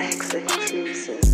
X.